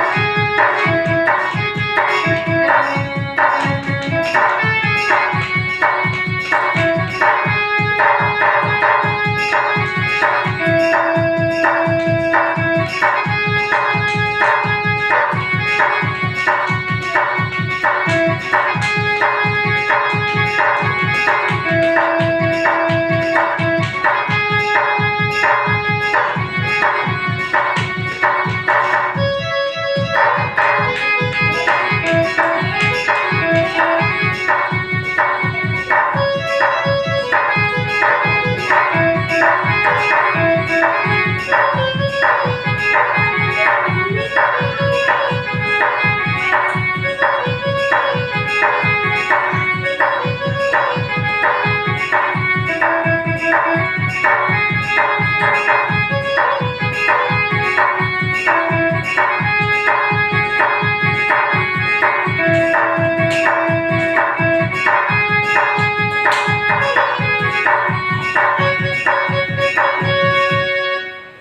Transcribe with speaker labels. Speaker 1: Bye.